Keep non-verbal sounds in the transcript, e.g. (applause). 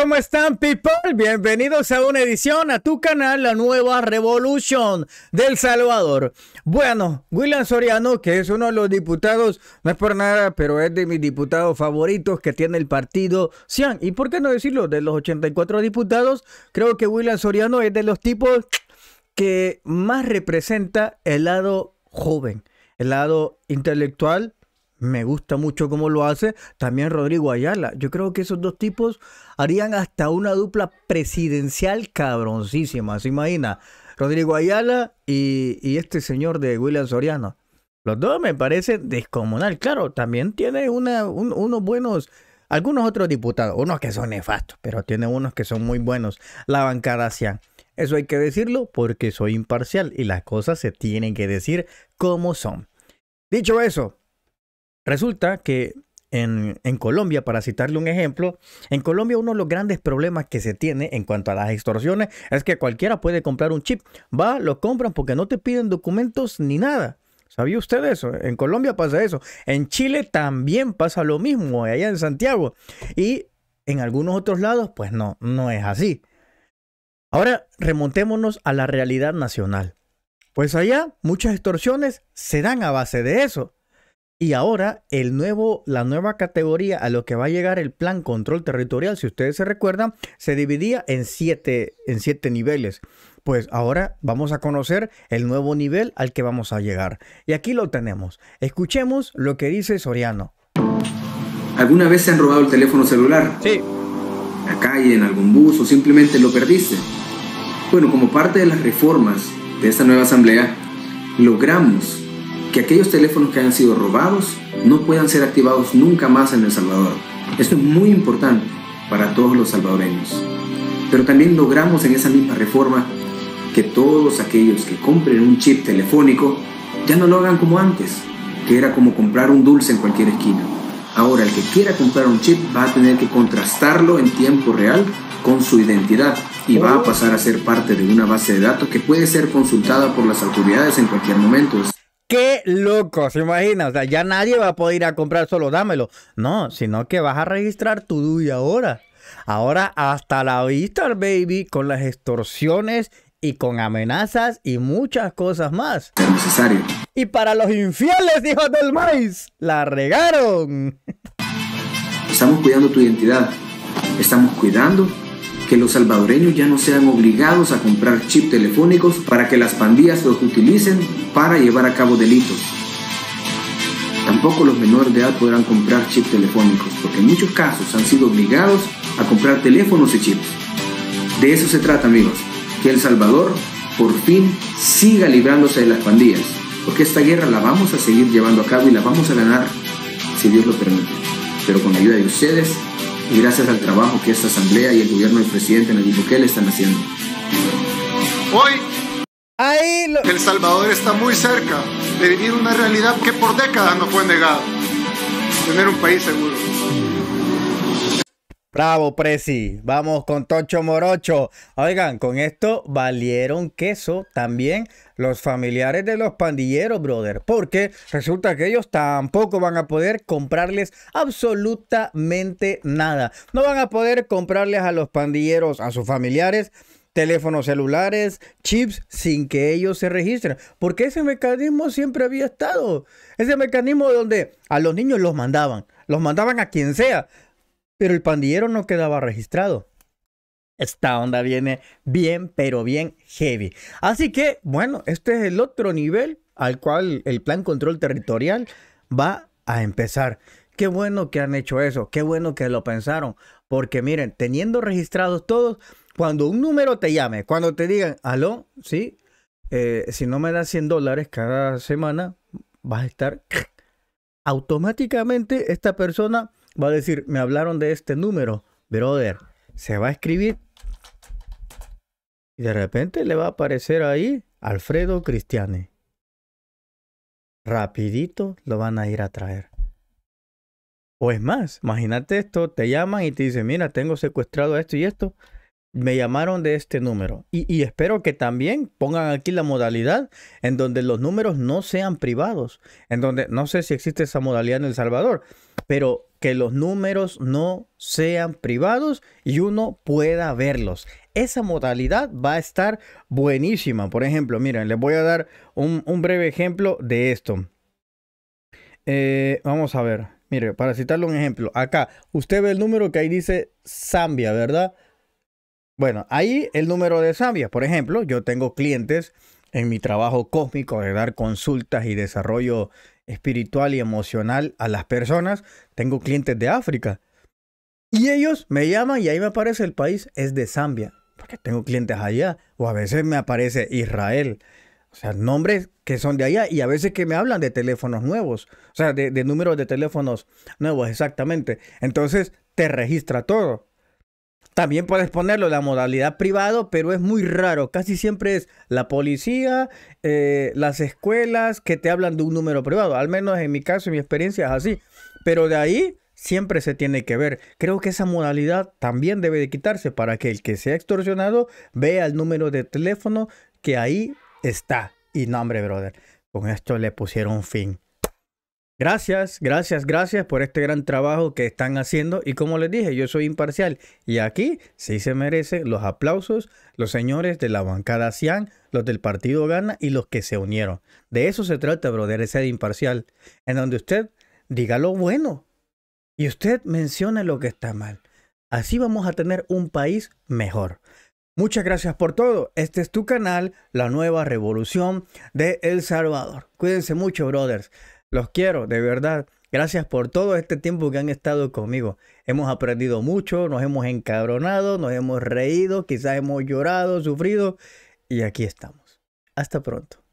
¿cómo están, people? Bienvenidos a una edición a tu canal, la nueva Revolución del Salvador. Bueno, William Soriano, que es uno de los diputados, no es por nada, pero es de mis diputados favoritos que tiene el partido Cian. ¿Y por qué no decirlo? De los 84 diputados, creo que William Soriano es de los tipos que más representa el lado joven, el lado intelectual me gusta mucho cómo lo hace. También Rodrigo Ayala. Yo creo que esos dos tipos harían hasta una dupla presidencial cabroncísima. ¿Se imagina? Rodrigo Ayala y, este señor de William Soriano. Los dos me parecen descomunal. Claro, también tiene unos buenos, algunos otros diputados, unos que son nefastos, pero tiene unos que son muy buenos. La bancada Cian. Eso hay que decirlo porque soy imparcial y las cosas se tienen que decir como son. Dicho eso, Resulta que en, Colombia, para citarle un ejemplo, en Colombia uno de los grandes problemas que se tiene en cuanto a las extorsiones es que cualquiera puede comprar un chip. Va, lo compran porque no te piden documentos ni nada. ¿Sabía usted eso? En Colombia pasa eso. En Chile también pasa lo mismo, allá en Santiago. Y en algunos otros lados, pues no, no es así. Ahora remontémonos a la realidad nacional. Pues allá muchas extorsiones se dan a base de eso. Y ahora el nuevo, la nueva categoría a lo que va a llegar el plan control territorial, si ustedes se recuerdan, se dividía en siete, en siete niveles. Pues ahora vamos a conocer el nuevo nivel al que vamos a llegar. Y aquí lo tenemos. Escuchemos lo que dice Soriano. ¿Alguna vez se han robado el teléfono celular? Sí. En la calle, en algún bus o simplemente lo perdiste. Bueno, como parte de las reformas de esta nueva asamblea, logramos que aquellos teléfonos que hayan sido robados no puedan ser activados nunca más en El Salvador. Esto es muy importante para todos los salvadoreños. Pero también logramos en esa misma reforma que todos aquellos que compren un chip telefónico ya no lo hagan como antes, que era como comprar un dulce en cualquier esquina. Ahora el que quiera comprar un chip va a tener que contrastarlo en tiempo real con su identidad y va a pasar a ser parte de una base de datos que puede ser consultada por las autoridades en cualquier momento. Qué loco, se imagina. O sea, ya nadie va a poder ir a comprar solo dámelo. No, sino que vas a registrar tu DUI ahora. Ahora hasta la vista, baby, con las extorsiones y con amenazas y muchas cosas más. Es necesario. Y para los infieles, hijos del maíz, la regaron. Estamos cuidando tu identidad. Estamos cuidando que los salvadoreños ya no sean obligados a comprar chips telefónicos para que las pandillas los utilicen para llevar a cabo delitos. Tampoco los menores de edad podrán comprar chips telefónicos, porque en muchos casos han sido obligados a comprar teléfonos y chips. De eso se trata, amigos, que El Salvador por fin siga librándose de las pandillas, porque esta guerra la vamos a seguir llevando a cabo y la vamos a ganar si Dios lo permite. Pero con la ayuda de ustedes y gracias al trabajo que esta asamblea y el gobierno del presidente Nayib Bukele están haciendo. Hoy El Salvador está muy cerca de vivir una realidad que por décadas no fue negada. Tener un país seguro. Bravo, Presi. Vamos con Tocho Morocho. Oigan, con esto valieron queso también los familiares de los pandilleros, brother. Porque resulta que ellos tampoco van a poder comprarles absolutamente nada. No van a poder comprarles a los pandilleros, a sus familiares, teléfonos celulares, chips, sin que ellos se registren. Porque ese mecanismo siempre había estado. Ese mecanismo donde a los niños los mandaban. Los mandaban a quien sea pero el pandillero no quedaba registrado. Esta onda viene bien, pero bien heavy. Así que, bueno, este es el otro nivel al cual el plan control territorial va a empezar. Qué bueno que han hecho eso, qué bueno que lo pensaron, porque miren, teniendo registrados todos, cuando un número te llame, cuando te digan, aló, sí, eh, si no me das 100 dólares cada semana, vas a estar (laughs) automáticamente esta persona va a decir, me hablaron de este número, brother, se va a escribir y de repente le va a aparecer ahí Alfredo Cristiane. Rapidito lo van a ir a traer. O es más, imagínate esto, te llaman y te dicen, mira, tengo secuestrado esto y esto. Me llamaron de este número. Y, espero que también pongan aquí la modalidad en donde los números no sean privados. En donde no sé si existe esa modalidad en El Salvador, pero que los números no sean privados y uno pueda verlos. Esa modalidad va a estar buenísima. Por ejemplo, miren, les voy a dar un, breve ejemplo de esto. Eh, vamos a ver. Mire, para citarle un ejemplo. Acá, usted ve el número que ahí dice Zambia, ¿verdad? Bueno, ahí el número de Zambia. Por ejemplo, yo tengo clientes en mi trabajo cósmico de dar consultas y desarrollo espiritual y emocional a las personas. Tengo clientes de África. Y ellos me llaman y ahí me aparece el país, es de Zambia, porque tengo clientes allá. O a veces me aparece Israel. O sea, nombres que son de allá y a veces que me hablan de teléfonos nuevos. O sea, de, números de teléfonos nuevos, exactamente. Entonces te registra todo. También puedes ponerlo la modalidad privado, pero es muy raro. Casi siempre es la policía, eh, las escuelas que te hablan de un número privado. Al menos en mi caso, en mi experiencia es así. Pero de ahí siempre se tiene que ver. Creo que esa modalidad también debe de quitarse para que el que sea extorsionado vea el número de teléfono que ahí está. Y no, brother, con esto le pusieron fin. Gracias, gracias, gracias por este gran trabajo que están haciendo. Y como les dije, yo soy imparcial. Y aquí sí se merecen los aplausos los señores de la bancada Cian, los del partido Gana y los que se unieron. De eso se trata, brother, ser imparcial. En donde usted diga lo bueno y usted mencione lo que está mal. Así vamos a tener un país mejor. Muchas gracias por todo. Este es tu canal, La Nueva Revolución de El Salvador. Cuídense mucho, brothers. Los quiero, de verdad. Gracias por todo este tiempo que han estado conmigo. Hemos aprendido mucho, nos hemos encabronado, nos hemos reído, quizás hemos llorado, sufrido y aquí estamos. Hasta pronto.